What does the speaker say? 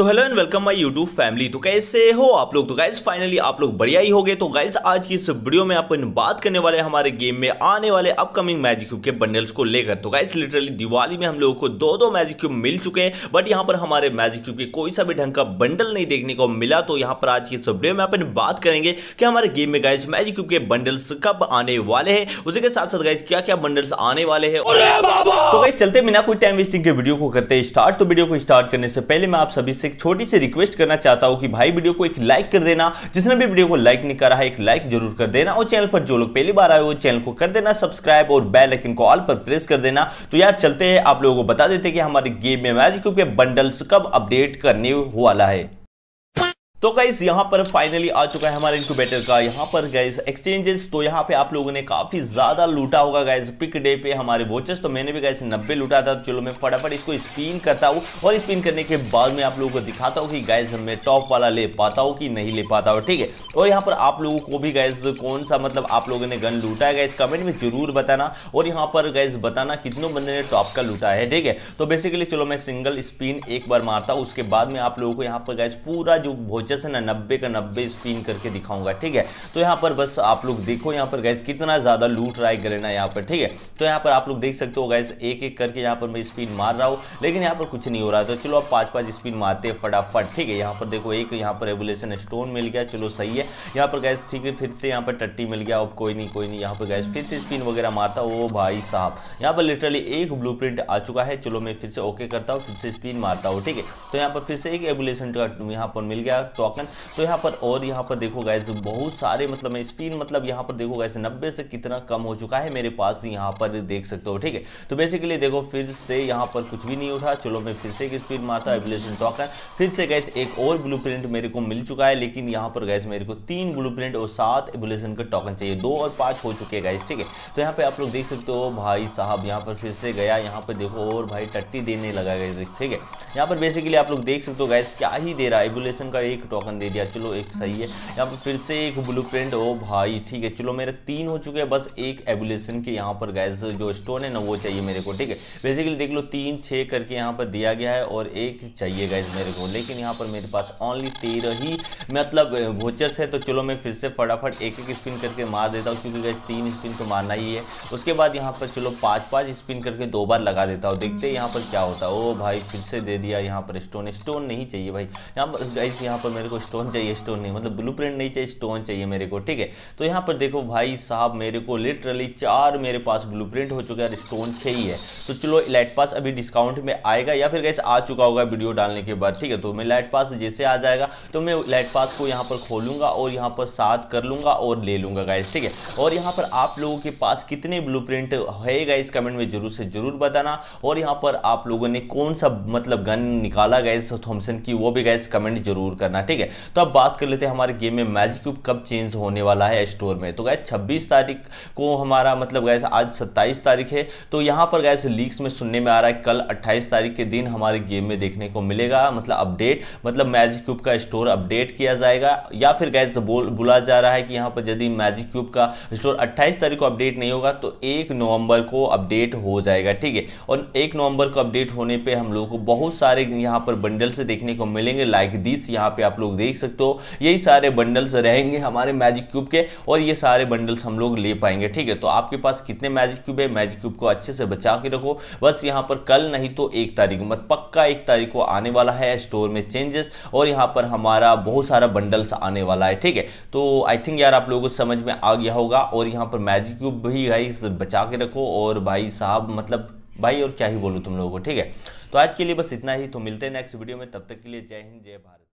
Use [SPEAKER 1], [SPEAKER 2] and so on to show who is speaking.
[SPEAKER 1] तो hello and welcome my YouTube family तो कैसे हो आप लोग? तो गाइज़ फाइनली आप लोग बढ़िया ही होगे तो गाइज़ आज की इस वीडियो में अपन बात करने वाले हमारे गेम में आने वाले अपकमिंग मैजिक क्यूब के बंडल्स को लेकर। तो गाइज़ लिटरली दिवाली में हम लोगों को दो दो मैजिक क्यूब मिल चुके हैं। बट यहाँ पर हमारे मैजिक क्यूब के कोई सा भी ढंग का बंडल नहीं देखने को मिला। तो यहाँ पर आज की इस वीडियो में अपन बात करेंगे कि हमारे गेम में गाइज़ मैजिक क्यूब के बंडल्स कब आने वाले हैं। उसी के साथ साथ गाइज़ क्या क्या बंडल्स आने वाले हैं। तो गाइज़ चलते बिना कोई टाइम वेस्टिंग के वीडियो को करते स्टार्ट तो वीडियो को स्टार्ट करने से पहले मैं आप सभी से एक छोटी सी रिक्वेस्ट करना चाहता हूँ कि भाई वीडियो को एक लाइक कर देना। जिसने भी वीडियो को लाइक नहीं करा है, एक लाइक ज़रूर कर देना और चैनल पर जो लोग पहली बार आए हो चैनल को कर देना सब्सक्राइब और बेल आइकन को ऑल पर प्रेस कर देना। तो यार चलते हैं, आप लोगों को बता देते कि हमारे गेम में मैजिक बंडल्स कब अपडेट करने वाला है। तो गाइस यहाँ पर फाइनली आ चुका है हमारे इंक्यूबेटर का। यहाँ पर गाइस एक्सचेंजेस तो यहाँ पे आप लोगों ने काफ़ी ज़्यादा लूटा होगा गाइस पिक डे पे हमारे वोचेस तो मैंने भी गाइस 90 लूटा था। चलो मैं फटाफट इसको स्पिन करता हूँ और स्पिन करने के बाद में आप लोगों को दिखाता हूँ कि गाइस मैं टॉप वाला ले पाता हूँ कि नहीं ले पाता हूँ, ठीक है? और यहाँ पर आप लोगों को भी गाइज़ कौन सा मतलब आप लोगों ने गन लूटा है गाइज़ कमेंट में ज़रूर बताना। और यहाँ पर गाइज़ बताना कितनों बंदे ने टॉप का लूटा है, ठीक है? तो बेसिकली चलो मैं सिंगल स्पिन एक बार मारता हूँ। उसके बाद में आप लोगों को यहाँ पर गाइज़ पूरा जो वोचर्स है ना नब्बे का नब्बे स्पिन करके दिखाऊँगा ठीक है तो यहाँ पर बस आप लोग देखो यहाँ पर गैस कितना ज़्यादा लूट रहा है गलेना यहाँ पर ठीक है तो यहाँ पर आप लोग देख सकते हो गैस एक एक करके यहाँ पर मैं स्पिन मार रहा हूँ लेकिन यहाँ पर कुछ नहीं हो रहा तो चलो आप पाँच पाँच स्पिन मारते हैं फटाफट ठीक है यहाँ पर देखो एक यहाँ पर रेगुलेशन स्टोन मिल गया चलो सही है यहाँ पर गैस ठीक है फिर से यहाँ पर टट्टी मिल गया अब कोई नहीं कोई नहीं यहाँ पर गैस फिर से स्पिन वगैरह मारता ओ भाई साहब यहाँ पर लिटरली एक ब्लू आ चुका है चलो मैं फिर से ओके करता हूँ फिर से स्पिन मारता हूँ ठीक है तो यहाँ पर फिर से एक एबुलेशन का यहाँ पर मिल गया टोकन तो यहाँ पर और यहाँ पर देखो गैस बहुत सारे मतलब मैं स्पिन मतलब यहाँ पर देखो गैस नब्बे से कितना कम हो चुका है मेरे पास यहाँ पर देख सकते हो, ठीक है? तो बेसिकली देखो, फिर से यहाँ पर कुछ भी नहीं उठा। चलो मैं फिर से एक स्पिन मारता एबुलेशन टॉकर फिर से गैस एक और ब्लू मेरे को मिल चुका है, लेकिन यहाँ पर गैस मेरे को तीन ब्लू और सात एबुलेशन का टोकन चाहिए। दो और पाँच हो चुके हैं गैस ठीक है? तो यहाँ पे आप लोग देख सकते हो, भाई साहब यहाँ पर फिर से गया। यहाँ पर देखो, और भाई टट्टी देने लगा गया ठीक है? यहाँ पर बेसिकली आप लोग देख सकते हो गैस क्या ही दे रहा है। एबुलेशन का एक टोकन दे दिया, चलो एक सही है। यहाँ पर फिर से एक ब्लू प्रिंट ओ भाई, ठीक है, चलो मेरे तीन हो चुके हैं, बस एक एबुलेशन के यहाँ पर गैस जो स्टोन है ना, वो चाहिए मेरे को, ठीक है। बेसिकली देख लो, तीन छः करके यहाँ पर दिया गया है और एक चाहिए गैस मेरे को, लेकिन यहाँ पर मेरे पास ओनली तेरह ही मतलब वोचर्स है तो चलो मैं फिर से फटाफट एक एक स्पिन करके मार देता हूँ, क्योंकि गैस तीन स्पिन तो मारना ही है। उसके बाद यहाँ पर चलो पाँच पाँच स्पिन करके दो बार लगा देता हूँ, देखते यहाँ पर क्या होता है। ओ भाई, फिर से दे दिया यहाँ पर स्टोन स्टोन नहीं चाहिए भाई। यहाँ पर गैस यहाँ पर मेरे को स्टोन चाहिए स्टोन नहीं। मतलब ब्लू नहीं चाहिए स्टोन चाहिए मेरे को, ठीक है? तो यहाँ पर देखो भाई साहब मेरे को लिटरली चार मेरे पास ब्लू हो चुके हैं स्टोन है तो चलो लाइट पास अभी डिस्काउंट में आएगा या फिर कैसे आ चुका होगा वीडियो डालने के बाद, ठीक है? तो मैं लाइट पास जैसे आ जाएगा तो मैं लाइट पास को यहाँ पर खोलूँगा और यहाँ पर साथ कर लूँगा और ले लूँगा गाइस ठीक है? और यहाँ पर आप लोगों के पास कितने ब्लू प्रिंट है गाइस कमेंट में ज़रूर से ज़रूर बताना। और यहाँ पर आप लोगों ने कौन सा मतलब गन निकाला गैस थॉमसन की, वो भी गैस कमेंट ज़रूर करना ठीक है? तो अब बात कर लेते हैं हमारे गेम में मैजिक क्यूब कब चेंज होने वाला है स्टोर में। तो गैस 26 तारीख को हमारा मतलब गैस आज 27 तारीख है। तो यहाँ पर गैस लीक्स में सुनने में आ रहा है, कल 28 तारीख के दिन हमारे गेम में देखने को मिलेगा मतलब अपडेट मतलब मैजिक क्यूब का स्टोर अपडेट किया जाएगा। या फिर गैस बोल, बुला जा रहा है कि यहाँ पर यदि मैजिक क्यूब का स्टोर अट्ठाईस तारीख को अपडेट नहीं होगा तो एक नवंबर को अपडेट हो जाएगा, ठीक है? और एक नवंबर को अपडेट होने पर हम लोग को बहुत सारे यहाँ पर बंडल से देखने को मिलेंगे लाइक दिस यहाँ पे लोग देख सकते हो। यही सारे बंडल्स रहेंगे हमारे मैजिक क्यूब के और ये सारे बंडल्स हम लोग ले पाएँगे, ठीक है? तो आपके पास कितने मैजिक क्यूब है? मैजिक क्यूब को अच्छे से बचा के रखो। बस यहाँ पर कल नहीं तो एक तारीख, मत पक्का एक तारीख को आने वाला है स्टोर में चेंजेस और यहाँ पर हमारा बहुत सारा बंडल्स आने वाला है, ठीक है? तो आई थिंक यार आप लोगों को समझ में आ गया होगा और यहाँ पर मैजिक क्यूब भी भाई बचा के रखो और भाई साहब मतलब भाई और क्या ही बोलूँ तुम लोगों को, ठीक है? तो आज के लिए बस इतना ही तो मिलते हैं नेक्स्ट वीडियो में, तब तक के लिए जय हिंद, जय भारत।